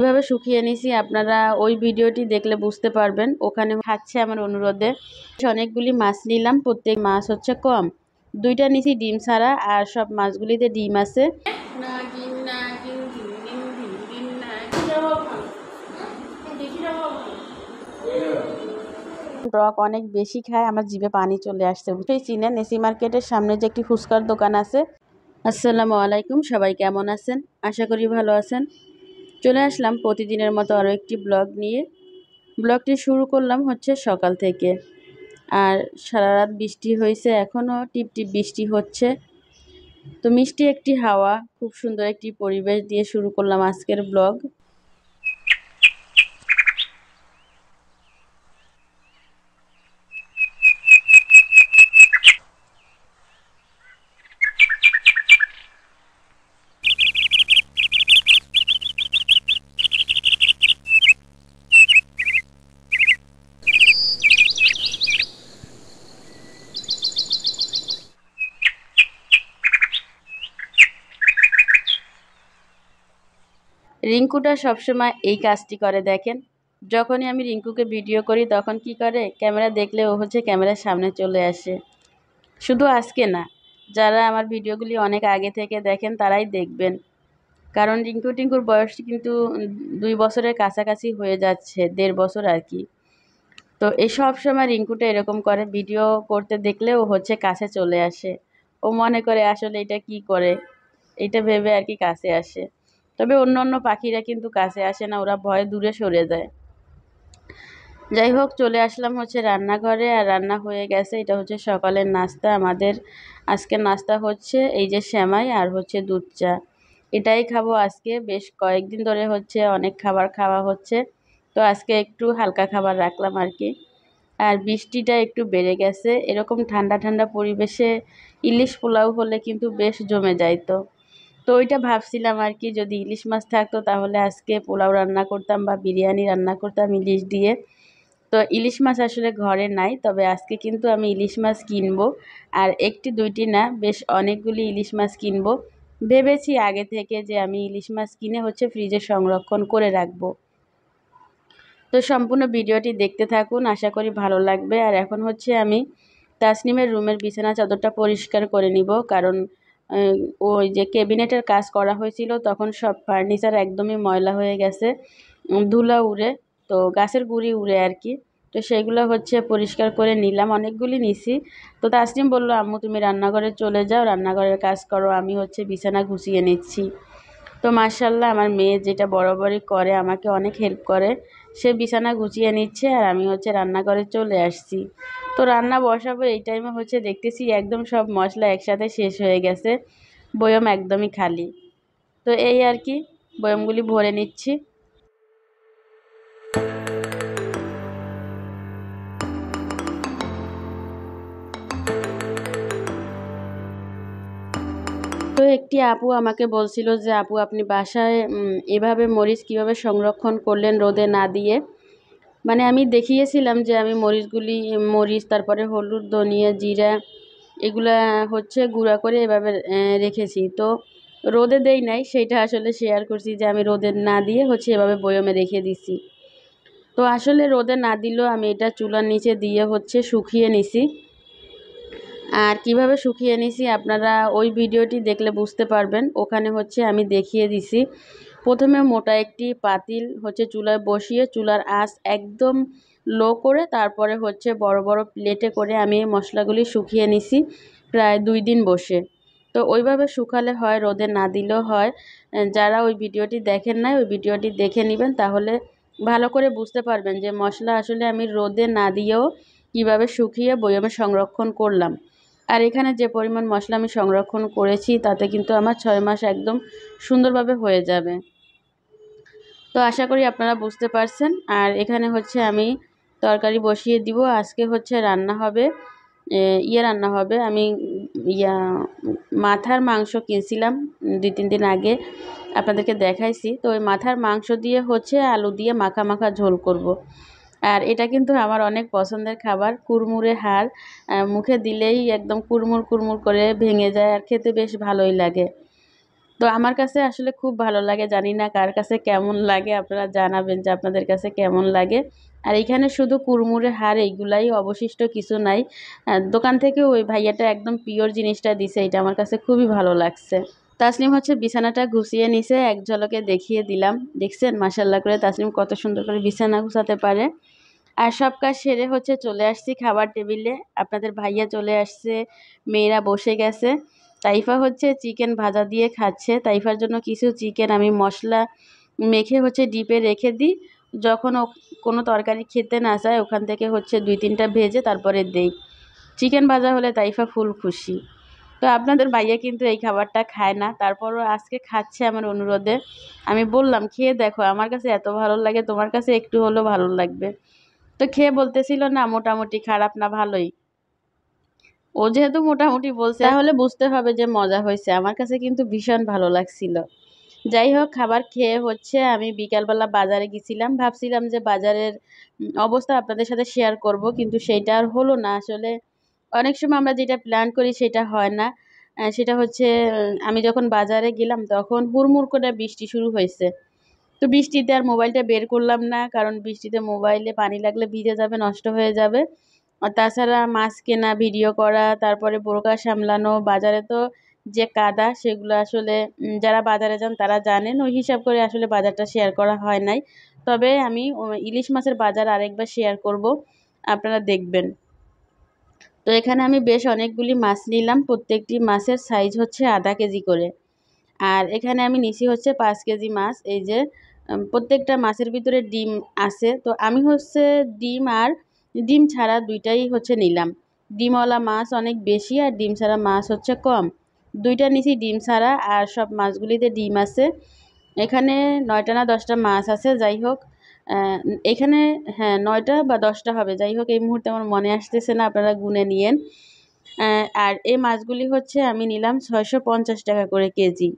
কীভাবে শুকিয়ে নিছি আপনারা ওই ভিডিওটি দেখলে বুঝতে পারবেন। ওখানে খাচ্ছে আমার অনুরোধে। অনেকগুলি মাছ নিলাম প্রত্যেক মাছ হচ্ছে কম। দুইটা নিছি ডিম ছাড়া আর সব মাছগুলিতে ডিম আছে। টক অনেক বেশি খায় আমার জিভে পানি চলে আসছে। সেই চিনেন এসি মার্কেটের সামনে যে একটি ফুচকার দোকান আছে। আসসালামু আলাইকুম সবাই কেমন আছেন? আশা করি ভালো আছেন। চলে আসলাম প্রতিদিনের মতো আরও একটি ব্লগ নিয়ে। ব্লগটি শুরু করলাম হচ্ছে সকাল থেকে। আর সারা রাত বৃষ্টি হয়েছে, এখনও টিপ টিপ বৃষ্টি হচ্ছে। তো মিষ্টি একটি হাওয়া, খুব সুন্দর একটি পরিবেশ দিয়ে শুরু করলাম আজকের ব্লগ। রিঙ্কুটা সবসময় এই কাজটি করে, দেখেন। যখনই আমি রিঙ্কুকে ভিডিও করি, তখন কি করে? ক্যামেরা দেখলে ও হচ্ছে ক্যামেরার সামনে চলে আসে। শুধু আজকে না, যারা আমার ভিডিওগুলি অনেক আগে থেকে দেখেন, তারাই দেখবেন। কারণ রিঙ্কু টিঙ্কুর বয়স কিন্তু দুই বছরের কাছাকাছি হয়ে যাচ্ছে, দেড় বছর আর কি। তো এই সব সময় রিঙ্কুটা এরকম করে, ভিডিও করতে দেখলে ও হচ্ছে কাছে চলে আসে। ও মনে করে আসলে এটা কি করে? এটা ভেবে আর কি কাছে আসে। তবে অন্য অন্য পাখিরা কিন্তু কাছে আসে না, ওরা ভয়ে দূরে সরে যায়। যাই হোক, চলে আসলাম হচ্ছে রান্নাঘরে, আর রান্না হয়ে গেছে, এটা হচ্ছে সকালের নাস্তা। আমাদের আজকে নাস্তা হচ্ছে এই যে শ্যামাই আর হচ্ছে দুধ চা। এটাই খাব আজকে, বেশ কয়েকদিন ধরে হচ্ছে অনেক খাবার খাওয়া হচ্ছে, তো আজকে একটু হালকা খাবার রাখলাম আর কি। আর বৃষ্টিটা একটু বেড়ে গেছে, এরকম ঠান্ডা ঠান্ডা পরিবেশে ইলিশ পোলাও হলে কিন্তু বেশ জমে যায় তো ওইটা ভাবছিলাম আর কি, যদি ইলিশ মাছ থাকতো তাহলে আজকে পোলাও রান্না করতাম বা বিরিয়ানি রান্না করতাম ইলিশ দিয়ে। তো ইলিশ মাছ আসলে ঘরে নাই, তবে আজকে কিন্তু আমি ইলিশ মাছ কিনবো। আর একটি দুইটি না, বেশ অনেকগুলি ইলিশ মাছ কিনবো। ভেবেছি আগে থেকে যে আমি ইলিশ মাছ কিনে হচ্ছে ফ্রিজে সংরক্ষণ করে রাখব। তো সম্পূর্ণ ভিডিওটি দেখতে থাকুন, আশা করি ভালো লাগবে। আর এখন হচ্ছে আমি তাসনিমের রুমের বিছানা চাদরটা পরিষ্কার করে নিব, কারণ ওই যে ক্যাবিনেটের কাজ করা হয়েছিল, তখন সব ফার্নিচার একদমই ময়লা হয়ে গেছে ধুলা উড়ে, তো গাছের গুঁড়ি উড়ে আর কি। তো সেগুলো হচ্ছে পরিষ্কার করে নিলাম, অনেকগুলি নিছি। তো তাসনিম বলল, আম্মু, তুমি রান্নাঘরে চলে যাও, রান্নাঘরের কাজ করো, আমি হচ্ছে বিছানা গুছিয়ে নিচ্ছি। তো মার্শাল্লাহ আমার মেয়ে যেটা বরাবরই করে, আমাকে অনেক হেল্প করে। সে বিছানা গুছিয়ে নিচ্ছে আর আমি হচ্ছে রান্নাঘরে চলে আসছি। তো রান্না বসাবো এই টাইমে হচ্ছে দেখতেছি একদম সব মশলা একসাথে শেষ হয়ে গেছে। বয়ম একদমই খালি। তো এই আর কি, বয়মগুলি ভরে নিচ্ছি। একটি আপু আমাকে বলছিল যে, আপু, আপনি বাসায় এভাবে মরিচ কীভাবে সংরক্ষণ করলেন রোদে না দিয়ে? মানে আমি দেখিয়েছিলাম যে, আমি মরিচগুলি, মরিচ, তারপরে হলুদ, ধনিয়া, জিরা, এগুলা হচ্ছে গুঁড়া করে এভাবে রেখেছি। তো রোদে দেই নাই, সেইটা আসলে শেয়ার করছি যে, আমি রোদে না দিয়ে হচ্ছে এভাবে বয়মে রেখে দিছি। তো আসলে রোদে না দিলেও আমি এটা চুলার নিচে দিয়ে হচ্ছে শুকিয়ে নিছি। আর কীভাবে শুকিয়ে নিছি আপনারা ওই ভিডিওটি দেখলে বুঝতে পারবেন। ওখানে হচ্ছে আমি দেখিয়ে দিছি। প্রথমে মোটা একটি পাতিল হচ্ছে চুলায় বসিয়ে চুলার আঁচ একদম লো করে তারপরে হচ্ছে বড় বড় প্লেটে করে আমি মশলাগুলি শুকিয়ে নিছি প্রায় দুই দিন বসে। তো ওইভাবে শুকালে হয়, রোদে না দিলেও হয়। যারা ওই ভিডিওটি দেখেন নাই, ওই ভিডিওটি দেখে নেবেন তাহলে ভালো করে বুঝতে পারবেন যে মশলা আসলে আমি রোদে না দিয়েও কীভাবে শুকিয়ে বয়মে সংরক্ষণ করলাম। আর এখানে যে পরিমাণ মশলা আমি সংরক্ষণ করেছি, তাতে কিন্তু আমার ছয় মাস একদম সুন্দরভাবে হয়ে যাবে। তো আশা করি আপনারা বুঝতে পারছেন। আর এখানে হচ্ছে আমি তরকারি বসিয়ে দিব। আজকে হচ্ছে রান্না হবে ইয়ে রান্না হবে। আমি, ইয়া, মাথার মাংস কিনছিলাম দুই তিন দিন আগে। আপনাদেরকে দেখাইছি। তো ওই মাথার মাংস দিয়ে হচ্ছে আলু দিয়ে মাখা মাখা ঝোল করব। আর এটা কিন্তু আমার অনেক পছন্দের খাবার কুরমুরে হাড়। মুখে দিলেই একদম কুরমুর কুরমুর করে ভেঙে যায় আর খেতে বেশ ভালোই লাগে। তো আমার কাছে আসলে খুব ভালো লাগে, জানি না কার কাছে কেমন লাগে, আপনারা জানাবেন যে আপনাদের কাছে কেমন লাগে। আর এখানে শুধু কুড়মুড়ে হার এইগুলাই অবশিষ্ট কিছু নাই। দোকান থেকে ওই ভাইয়াটা একদম পিওর জিনিসটা দিছে, এটা আমার কাছে খুবই ভালো লাগছে। তাসনিম হচ্ছে বিছানাটা গুছিয়ে নিছে, এক ঝলকে দেখিয়ে দিলাম। দেখছেন? মাসাল্লাহ করে তাসনিম কত সুন্দর করে বিছানা গুছাতে পারে। আর সব কাজ সেরে হচ্ছে চলে আসছি খাবার টেবিলে। আপনাদের ভাইয়া চলে আসছে, মেয়েরা বসে গেছে। তাইফা হচ্ছে চিকেন ভাজা দিয়ে খাচ্ছে। তাইফার জন্য কিছু চিকেন আমি মশলা মেখে হচ্ছে ডিপে রেখে দিই। যখন কোনো তরকারি খেতে না চায়, ওখান থেকে হচ্ছে দুই তিনটা ভেজে তারপরে দেই। চিকেন ভাজা হলে তাইফা ফুল খুশি। তো আপনাদের ভাইয়া কিন্তু এই খাবারটা খায় না। তারপরও আজকে খাচ্ছে আমার অনুরোধে। আমি বললাম, খেয়ে দেখো, আমার কাছে এত ভালো লাগে, তোমার কাছে একটু হলেও ভালো লাগবে। তো খেয়ে বলতেছিল, না, মোটামুটি খারাপ, না ভালোই। ও যেহেতু মোটামুটি বলছে, তাহলে বুঝতে হবে যে মজা হয়েছে। আমার কাছে কিন্তু ভীষণ ভালো লাগছিল। যাই হোক, খাবার খেয়ে হচ্ছে আমি বিকালবেলা বাজারে গেছিলাম। ভাবছিলাম যে বাজারের অবস্থা আপনাদের সাথে শেয়ার করব, কিন্তু সেটা আর হলো না। আসলে অনেক সময় আমরা যেটা প্ল্যান করি সেটা হয় না। সেটা হচ্ছে আমি যখন বাজারে গেলাম, তখন হুড়মুড় করে বৃষ্টি শুরু হয়েছে। তো বৃষ্টিতে আর মোবাইলটা বের করলাম না, কারণ বৃষ্টিতে মোবাইলে পানি লাগলে ভিজে যাবে, নষ্ট হয়ে যাবে। আর তাছাড়া মাছ কেনা, ভিডিও করা, তারপরে বোরকা সামলানো, বাজারে তো যে কাদা, সেগুলো আসলে যারা বাজারে যান তারা জানেন, ওই হিসাব করে আসলে বাজারটা শেয়ার করা হয় নাই। তবে আমি ইলিশ মাছের বাজার আরেকবার শেয়ার করব, আপনারা দেখবেন। তো এখানে আমি বেশ অনেকগুলি মাছ নিলাম, প্রত্যেকটি মাছের সাইজ হচ্ছে আধা কেজি করে। আর এখানে আমি নিছি হচ্ছে পাঁচ কেজি মাছ, এই যে প্রত্যেকটা মাছের ভিতরে ডিম আছে। তো আমি হচ্ছে ডিম আর ডিম ছাড়া দুইটাই হচ্ছে নিলাম। ডিমওয়ালা মাছ অনেক বেশি আর ডিম ছাড়া মাছ হচ্ছে কম। দুইটা নিছি ডিম ছাড়া আর সব মাছগুলিতে ডিম আছে। এখানে নয়টা না দশটা মাছ আছে, যাই হোক। এখানে হ্যাঁ নয়টা বা দশটা হবে। যাই হোক, এই মুহূর্তে আমার মনে আসতেছে না, আপনারা গুনে নিয়েন। আর এই মাছগুলি হচ্ছে আমি নিলাম ছয়শো পঞ্চাশ টাকা করে কেজি।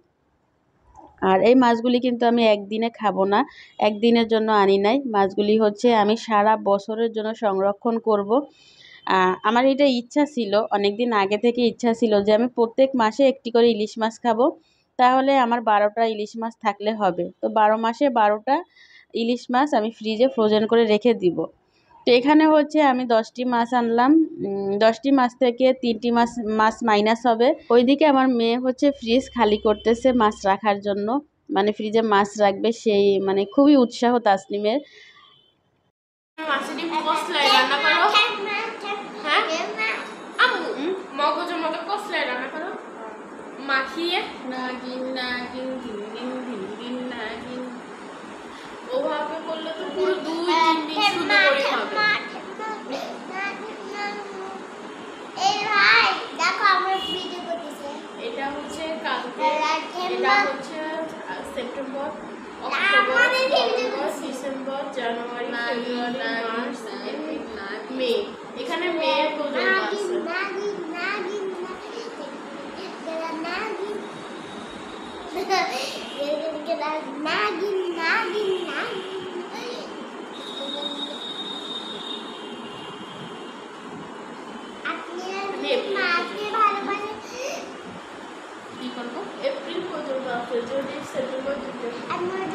আর এই মাছগুলি কিন্তু আমি একদিনে খাব না, একদিনের জন্য আনি নাই। মাছগুলি হচ্ছে আমি সারা বছরের জন্য সংরক্ষণ করব। আমার এটা ইচ্ছা ছিল অনেক দিন আগে থেকে ইচ্ছা ছিল যে আমি প্রত্যেক মাসে একটি করে ইলিশ মাছ খাব। তাহলে আমার বারোটা ইলিশ মাছ থাকলে হবে। তো বারো মাসে বারোটা ইলিশ মাছ আমি ফ্রিজে ফ্রোজেন করে রেখে দিব। তো এখানে হচ্ছে আমি দশটি মাছ আনলাম। দশটি মাছ থেকে তিনটি মাছ মাছ মাইনাস হবে। ওইদিকে আমার মেয়ে হচ্ছে ফ্রিজ খালি করতেছে মাছ রাখার জন্য। মানে ফ্রিজে মাছ রাখবে সেই মানে খুবই উৎসাহ তাসনিমের। মাছের রান্না হ্যাঁ আম্মু মগজের মতো কসলায় রান্না করো মাখিয়ে নাগিন নাগিন গিন গিন গিন গিন নাগিন ওভাবে করলে তো পুরো দুই তিন দিন শুধু করে খাবে এটা হচ্ছে কালকে এটা হচ্ছে আহ, September October November December January February March April May এখানে মে পর্যন্ত আছে নাগিন নাগিন নাগিন আপনি মাকে ভালোবাসেন কি করব এপ্রিল পর্যন্ত সেপ্টেম্বর দিতে আপনারা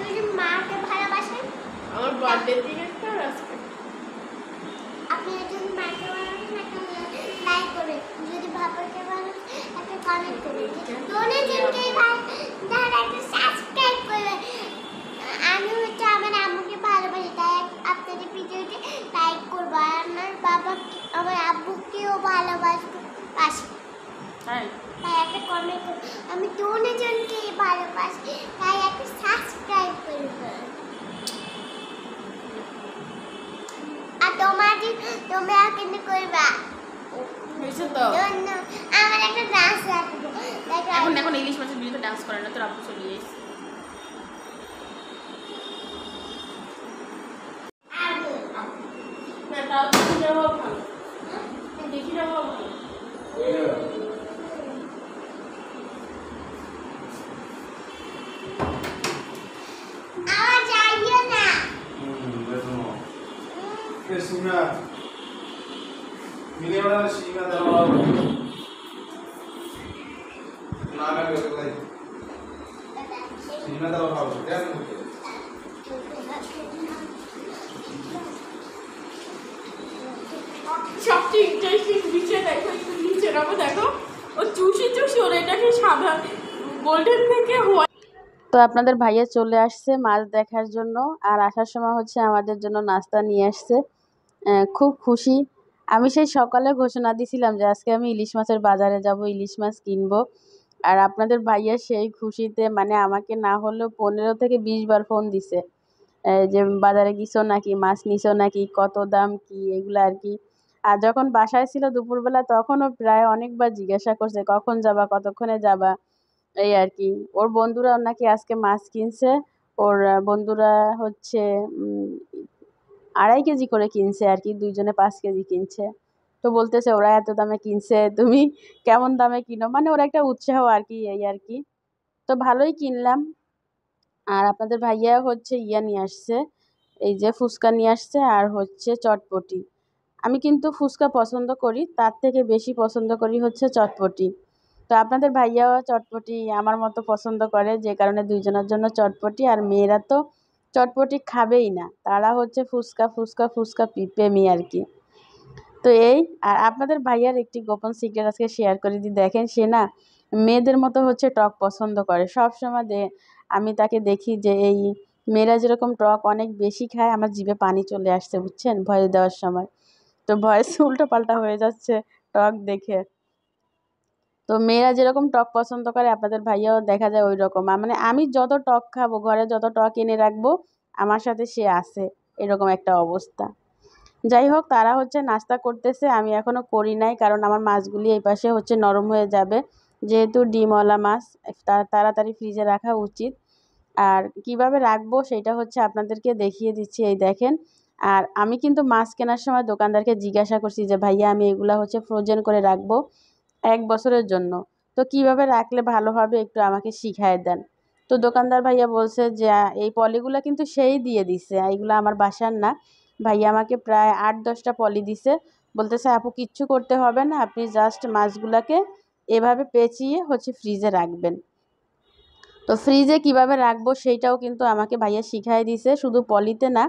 মাকে ভালোবাসেন আমার বার্থডে দিন একটা আর আজকে। আপনারা মাকে ভালোবাসেন একটা লাইক করবেন। যদি বাবাকে ভালোবাসেন একটা কমেন্ট করবেন। দোনেজনকে তাহলে একটা সাবস্ক্রাইব করবেন। আমি হচ্ছে আমার আম্মুকে ভালোবাসি তাই আপনাদের ভিডিওতে লাইক করব। আর আমার বাবা আমার আব্বুকেও ভালোবাসবো বাসি তাই একটা কমেন্ট করব। আমি দোনেজনকে ভালোবাসি তাই একটা সাবস্ক্রাইব করবেন আর তোমার তোমরা কিন্তু করবা হয়েছে তো? আমার একটা ডান্স এখন এখন ইলিশ মাছের ভিডিওতে ডান্স করে না তোর চলে না সবচেয়ে ইন্টারেস্টিং দেখো, একটু নিচে দেখো। ও চুষি চুষি, ওর এটাকে সাদা গোল্ডেন থেকে হোয়াইট তো আপনাদের ভাইয়া চলে আসছে মাছ দেখার জন্য, আর আসার সময় হচ্ছে আমাদের জন্য নাস্তা নিয়ে আসছে। খুব খুশি। আমি সেই সকালে ঘোষণা দিছিলাম যে আজকে আমি ইলিশ মাছের বাজারে যাব, ইলিশ মাছ কিনবো। আর আপনাদের ভাইয়া সেই খুশিতে মানে আমাকে না হলেও পনেরো থেকে বিশ বার ফোন দিছে। যে বাজারে গেছো নাকি, মাছ নিছো নাকি, কত দাম, কি, এগুলো আর কি। আর যখন বাসায় ছিল দুপুরবেলা, তখনও প্রায় অনেকবার জিজ্ঞাসা করছে, কখন যাবা, কতক্ষণে যাবা? এই আর কি। ওর বন্ধুরা নাকি আজকে মাছ কিনছে। ওর বন্ধুরা হচ্ছে আড়াই কেজি করে কিনছে আর কি, দুইজনে পাঁচ কেজি কিনছে। তো বলতেছে ওরা, এত দামে কিনছে, তুমি কেমন দামে কিনো? মানে ওরা একটা উৎসাহ আর কি, এই আর কি। তো ভালোই কিনলাম। আর আপনাদের ভাইয়া হচ্ছে ইয়া নিয়ে আসছে, এই যে ফুচকা নিয়ে আসছে আর হচ্ছে চটপটি। আমি কিন্তু ফুচকা পছন্দ করি, তার থেকে বেশি পছন্দ করি হচ্ছে চটপটি। তো আপনাদের ভাইয়াও চটপটি আমার মতো পছন্দ করে, যে কারণে দুইজনের জন্য চটপটি, আর মেয়েরা তো চটপটি খাবেই না। তারা হচ্ছে ফুচকা ফুচকা ফুচকা প্রেমী আর কি। তো এই, আর আপনাদের ভাইয়ার একটি গোপন সিক্রেট আজকে শেয়ার করে দিই। দেখেন সে না মেয়েদের মতো হচ্ছে টক পছন্দ করে। সব সময় দে, আমি তাকে দেখি যে এই মেয়েরা যেরকম টক অনেক বেশি খায়, আমার জিভে পানি চলে আসছে, বুঝছেন? ভয় দেওয়ার সময়। তো ভয়েস উল্টো পাল্টা হয়ে যাচ্ছে টক দেখে। তো মেয়েরা যেরকম টক পছন্দ করে, আপনাদের ভাইয়াও দেখা যায় ওই রকম মানে আমি যত টক খাব, ঘরে যত টক এনে রাখব, আমার সাথে সে আছে, এরকম একটা অবস্থা। যাই হোক, তারা হচ্ছে নাস্তা করতেছে, আমি এখনও করি নাই, কারণ আমার মাছগুলি এই পাশে হচ্ছে নরম হয়ে যাবে। যেহেতু ডিমওয়ালা মাছ তাড়াতাড়ি ফ্রিজে রাখা উচিত। আর কীভাবে রাখব, সেটা হচ্ছে আপনাদেরকে দেখিয়ে দিচ্ছি, এই দেখেন। আর আমি কিন্তু মাছ কেনার সময় দোকানদারকে জিজ্ঞাসা করছি যে, ভাইয়া, আমি এগুলা হচ্ছে ফ্রোজেন করে রাখব। এক বছরের জন্য। তো কীভাবে রাখলে ভালো হবে একটু আমাকে শিখায় দেন। তো দোকানদার ভাইয়া বলছে যে এই পলিগুলো কিন্তু সেই দিয়ে দিছে এইগুলো আমার বাসার না। ভাইয়া আমাকে প্রায় আট, দশটা পলি দিছে। বলতেছে, আপু, কিচ্ছু করতে হবে না, আপনি জাস্ট মাছগুলাকে এভাবে পেঁচিয়ে হচ্ছে ফ্রিজে রাখবেন। তো ফ্রিজে কীভাবে রাখব সেইটাও কিন্তু আমাকে ভাইয়া শিখাই দিছে, শুধু পলিতে না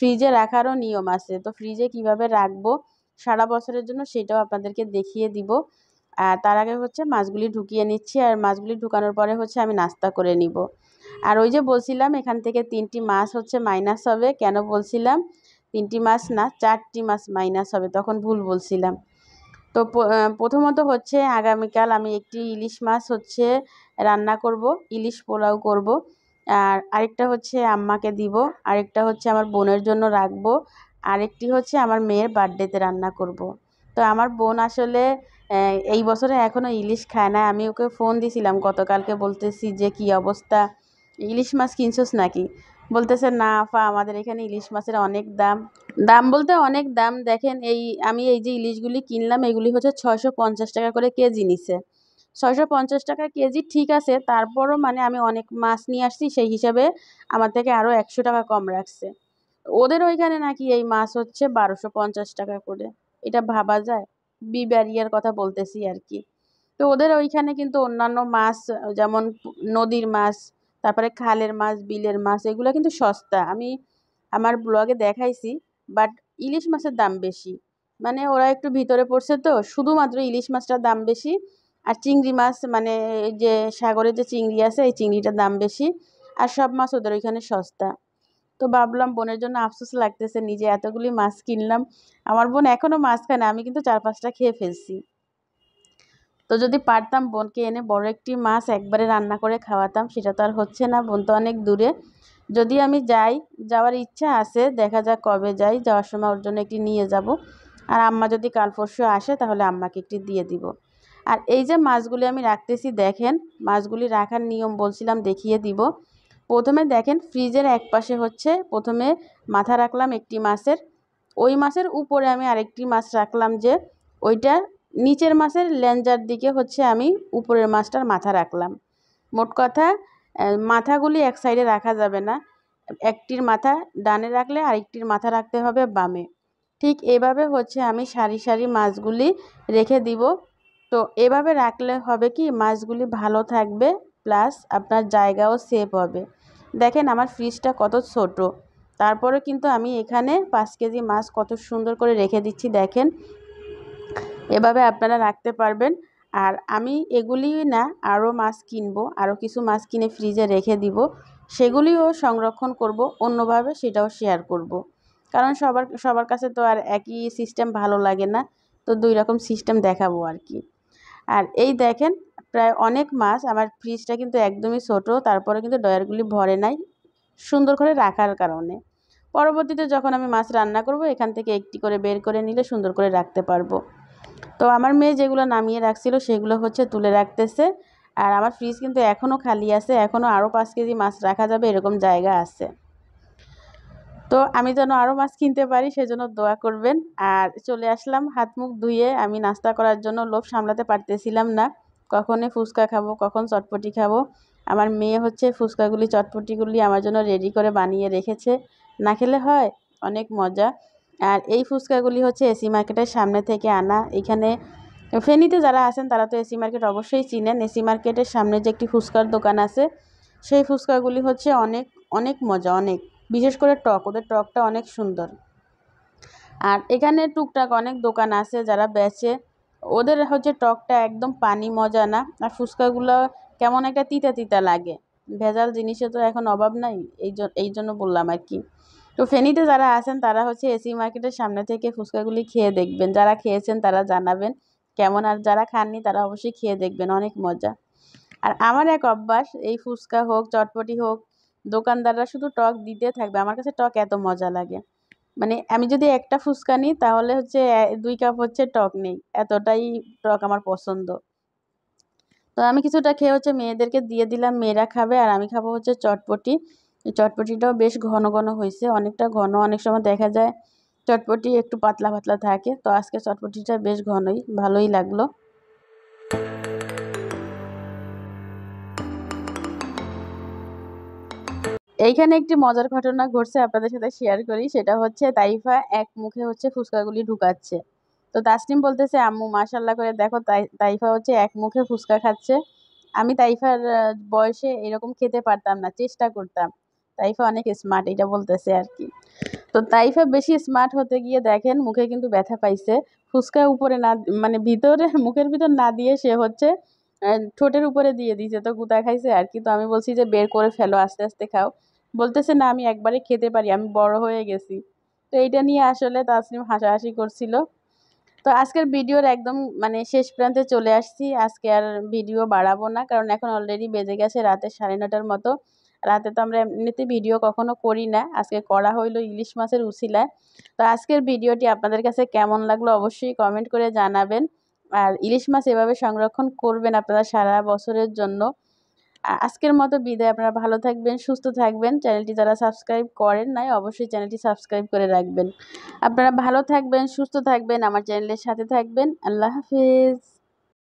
ফ্রিজে রাখারও নিয়ম আছে। তো ফ্রিজে কীভাবে রাখব, সারা বছরের জন্য সেটাও আপনাদেরকে দেখিয়ে দিব। আর তার আগে হচ্ছে মাছগুলি ঢুকিয়ে নিচ্ছি আর মাছগুলি ঢুকানোর পরে হচ্ছে আমি নাস্তা করে নিব। আর ওই যে বলছিলাম এখান থেকে তিনটি মাছ হচ্ছে মাইনাস হবে, কেন বলছিলাম? তিনটি মাছ না, চারটি মাছ মাইনাস হবে, তখন ভুল বলছিলাম। তো প্রথমত হচ্ছে আগামীকাল আমি একটি ইলিশ মাছ হচ্ছে রান্না করব, ইলিশ পোলাও করব। আর আরেকটা হচ্ছে আম্মাকে দিব, আরেকটা হচ্ছে আমার বোনের জন্য রাখব, আরেকটি হচ্ছে আমার মেয়ের বার্থডেতে রান্না করব। তো আমার বোন আসলে এই বছরে এখনও ইলিশ খায় না। আমি ওকে ফোন দিছিলাম, গতকালকে বলতেছি যে, কি অবস্থা? ইলিশ মাছ কিনছোস নাকি? বলতেছে, না আফা আমাদের এখানে ইলিশ মাছের অনেক দাম। দাম বলতে অনেক দাম। দেখেন, এই, আমি এই যে ইলিশগুলি কিনলাম, এগুলি হচ্ছে ছয়শো পঞ্চাশ টাকা করে কেজি নিছে। ছয়শো পঞ্চাশ টাকা কেজি ঠিক আছে, তারপরও মানে আমি অনেক মাছ নিয়ে আসছি, সেই হিসাবে আমার থেকে আরও একশো টাকা কম রাখছে। ওদের ওইখানে নাকি এই মাছ হচ্ছে বারোশো পঞ্চাশ টাকা করে। এটা ভাবা যায়। বিবারিয়ার কথা বলতেছি আর কি তো ওদের ওইখানে কিন্তু অন্যান্য মাছ, যেমন নদীর মাছ, তারপরে খালের মাছ, বিলের মাছ, এগুলো কিন্তু সস্তা। আমি আমার ব্লগে দেখাইছি বাট ইলিশ মাছের দাম বেশি। মানে ওরা একটু ভিতরে পড়ছে তো, শুধুমাত্র ইলিশ মাছটার দাম বেশি, আর চিংড়ি মাছ মানে যে সাগরে যে চিংড়ি আছে, এই চিংড়িটার দাম বেশি, আর সব মাছ ওদের ওইখানে সস্তা। তো ভাবলাম বোনের জন্য আফসোস লাগতেছে, নিজে এতগুলি মাছ কিনলাম। আমার বোন এখনও মাছ খায় না, আমি কিন্তু চার পাঁচটা খেয়ে ফেলছি। তো যদি পারতাম বোনকে এনে বড় একটি মাছ একবারে রান্না করে খাওয়াতাম, সেটা তো আর হচ্ছে না, বোন তো অনেক দূরে। যদি আমি যাই, যাওয়ার ইচ্ছা আছে, দেখা যাক কবে যাই, যাওয়ার সময় ওর জন্য একটি নিয়ে যাব। আর আম্মা যদি কাল পরশু আসে, তাহলে আম্মাকে একটি দিয়ে দিব। আর এই যে মাছগুলি আমি রাখতেছি, দেখেন, মাছগুলি রাখার নিয়ম বলছিলাম, দেখিয়ে দিব। প্রথমে দেখেন ফ্রিজের এক পাশে হচ্ছে প্রথমে মাথা রাখলাম একটি মাছের। ওই মাছের উপরে আমি আরেকটি মাছ রাখলাম যে ওইটা নিচের মাছের লেঞ্জার দিকে হচ্ছে আমি উপরের মাছটার মাথা রাখলাম। মোট কথা মাথাগুলি এক সাইডে রাখা যাবে না। একটির মাথা ডানে রাখলে আরেকটির মাথা রাখতে হবে বামে। ঠিক এভাবে হচ্ছে আমি সারি সারি মাছগুলি রেখে দিব। তো এভাবে রাখলে হবে কি, মাছগুলি ভালো থাকবে, প্লাস আপনার জায়গাও সেভ হবে। দেখেন আমার ফ্রিজটা কত ছোট। তারপরে কিন্তু আমি এখানে পাঁচ কেজি মাছ কত সুন্দর করে রেখে দিচ্ছি, দেখেন। এভাবে আপনারা রাখতে পারবেন। আর আমি এগুলি না আরও মাছ কিনবো, আরও কিছু মাছ কিনে ফ্রিজে রেখে দিব। সেগুলিও সংরক্ষণ করব, অন্যভাবে সেটাও শেয়ার করব। কারণ সবার সবার কাছে তো আর একই সিস্টেম ভালো লাগে না, তো দুই রকম সিস্টেম দেখাবো আর কি। আর এই দেখেন প্রায় অনেক মাছ আমার ফ্রিজটা কিন্তু একদমই ছোট, তারপরে কিন্তু ডয়ারগুলি ভরে নাই সুন্দর করে রাখার কারণে। পরবর্তীতে যখন আমি মাছ রান্না করব, এখান থেকে একটি করে বের করে নিলে সুন্দর করে রাখতে পারব। তো আমার মেয়ে যেগুলো নামিয়ে রাখছিল, সেগুলো হচ্ছে তুলে রাখতেছে। আর আমার ফ্রিজ কিন্তু এখনও খালি আছে এখনও আরও পাঁচ কেজি মাছ রাখা যাবে এরকম জায়গা আছে। তো আমি যেন আরও মাছ কিনতে পারি, সেজন্য দোয়া করবেন। আর চলে আসলাম হাত মুখ ধুয়ে, আমি নাস্তা করার জন্য লোভ সামলাতে পারতেছিলাম না। কখনে ফুচকা খাব, কখন চটপটি খাব। আমার মেয়ে হচ্ছে ফুচকাগুলি, চটপটিগুলি আমার জন্য রেডি করে বানিয়ে রেখেছে। না খেলে হয়? অনেক মজা। আর এই ফুচকাগুলি হচ্ছে এসি মার্কেটের সামনে থেকে আনা। এখানে ফেনীতে যারা আছেন, তারা তো এসি মার্কেট অবশ্যই চিনেন। এসি মার্কেটের সামনে যে একটি ফুচকার দোকান আছে, সেই ফুচকাগুলি হচ্ছে অনেক অনেক মজা, অনেক। বিশেষ করে টক, ওদের টকটা অনেক সুন্দর। আর এখানে টুকটাক অনেক দোকান আছে যারা বেচে। ওদের হচ্ছে টকটা একদম পানি মজা না। আর ফুচকাগুলো কেমন একটা তিতা তিতা লাগে। ভেজাল জিনিসে তো এখন অভাব নাই, এই এই জন্য বললাম আর কি। তো ফেনীতে যারা আছেন, তারা হচ্ছে এসি মার্কেটের সামনে থেকে ফুচকাগুলি খেয়ে দেখবেন। যারা খেয়েছেন, তারা জানাবেন কেমন। আর যারা খাননি, তারা অবশ্যই খেয়ে দেখবেন, অনেক মজা। আর আমার এক অভ্যাস, এই ফুচকা হোক, চটপটি হোক, দোকানদাররা শুধু টক দিতে থাকবে। আমার কাছে টক এত মজা লাগে। মানে আমি যদি একটা ফুচকা নিই, তাহলে হচ্ছে দুই কাপ হচ্ছে টক নেই। এতটাই টক আমার পছন্দ। তো আমি কিছুটা খেয়ে হচ্ছে মেয়েদেরকে দিয়ে দিলাম, মেয়েরা খাবে আর আমি খাব হচ্ছে চটপটি। চটপটিটাও বেশ ঘন ঘন হয়েছে, অনেকটা ঘন, অনেক সময় দেখা যায় চটপটি একটু পাতলা পাতলা থাকে। তো আজকে চটপটিটা বেশ ঘনই, ভালোই লাগল। এইখানে একটি মজার ঘটনা ঘটছে আপনাদের সাথে শেয়ার করি। সেটা হচ্ছে তাইফা এক মুখে হচ্ছে ফুচকাগুলি ঢুকাচ্ছে। তো তাসনিম বলতেছে, আম্মু মাশাল্লাহ করে দেখো তাইফা হচ্ছে এক মুখে ফুচকা খাচ্ছে। আমি তাইফার বয়সে এরকম খেতে পারতাম না, চেষ্টা করতাম। তাইফা অনেক স্মার্ট এটা বলতেছে আর কি। তো তাইফা বেশি স্মার্ট হতে গিয়ে দেখেন, মুখে কিন্তু ব্যথা পাইছে। ফুচকা উপরে না মানে ভিতরে, মুখের ভিতর না দিয়ে সে হচ্ছে ঠোঁটের উপরে দিয়ে দিয়েছে। তো গুতা খাইছে আর কি। তো আমি বলছি যে, বের করে ফেলো, আস্তে আস্তে খাও। বলতেছে, না, আমি একবারে খেতে পারি, আমি বড় হয়ে গেছি। তো এইটা নিয়ে আসলে তাসনিম হাসাহাসি করছিল। তো আজকের ভিডিওর একদম মানে শেষ প্রান্তে চলে আসছি। আজকে আর ভিডিও বাড়াবো না, কারণ এখন অলরেডি বেজে গেছে রাতে সাড়ে নটার মতো। রাতে তো আমরা এমনিতে ভিডিও কখনো করি না। আজকে করা হইল ইলিশ মাছের উছিলায় তো আজকের ভিডিওটি আপনাদের কাছে কেমন লাগল অবশ্যই কমেন্ট করে জানাবেন। আর ইলিশ মাছ এভাবে সংরক্ষণ করবেন আপনারা সারা বছরের জন্য। আজকের মতো বিদায়। আপনারা ভালো থাকবেন, সুস্থ থাকবেন। চ্যানেলটি যারা সাবস্ক্রাইব করেন নাই, অবশ্যই চ্যানেলটি সাবস্ক্রাইব করে রাখবেন। আপনারা ভালো থাকবেন, সুস্থ থাকবেন। আমার চ্যানেলের সাথে থাকবেন। আল্লাহ হাফিজ।